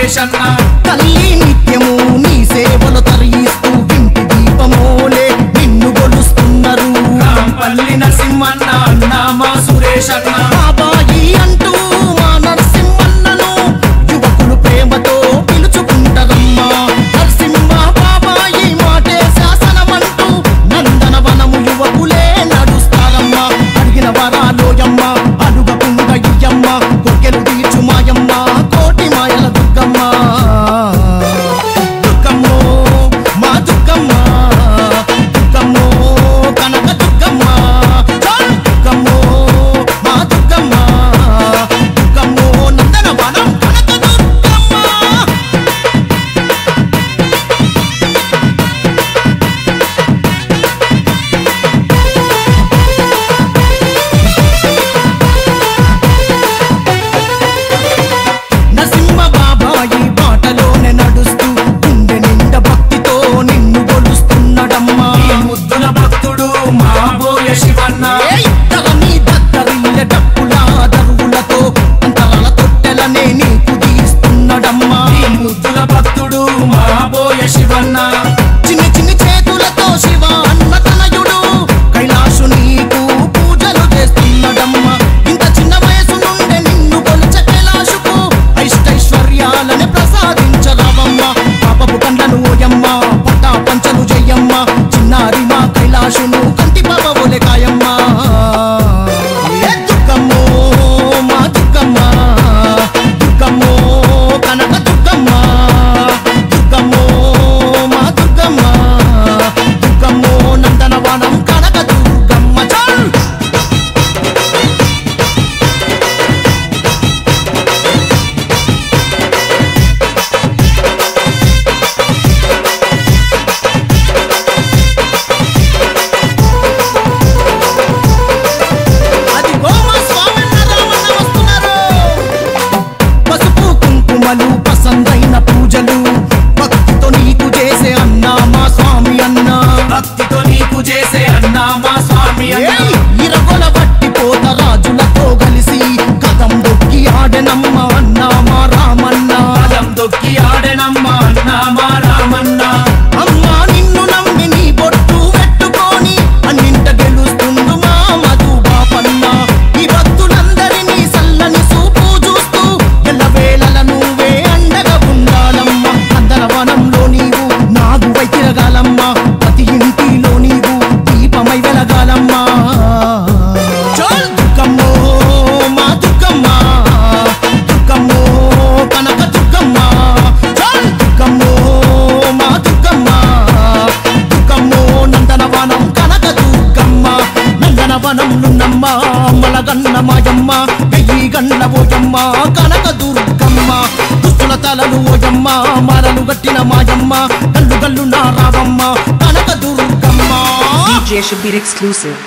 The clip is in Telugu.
తల్లి నిత్యము నీ సేవలు తరిగిస్తూ ఇంటి దీపమోలే నిన్ను గొలుస్తున్నారు. పల్లిన సింహన్న నామా సురేషన్న. శివన్న. నీ దగ్గరుండే డబ్బుల దరువులతో అంతల నీకు తీస్తున్నాడమ్మా. ముద్దుల భక్తుడు మాబోయ శివన్న. చిన్న చిన్న చేతులతో శివ అన్న తనయుడు కైలాసు పూజలు చేస్తున్నాడమ్మా. ఇంత చిన్న వయసు నుండే నిన్ను కొలిచ కైలాసుకు ఐష్టైశ్వర్యాలను ప్రసాదించరావమ్మా. పాపపు కండను ఓయమ్మ పట్టా పంచలు చెయ్యమ్మ చిన్నారి మా కైలాసును మలగన్న గండ్ల ఓయమ్మ కనక దుర్గమ్మ దుస్తుల తలలు ఓయమ్మ మాలలు గట్టిన మాయమ్మ గల్లు గల్లు నా రావమ్మ Kanaka Durgamma DJ Shabir exclusive.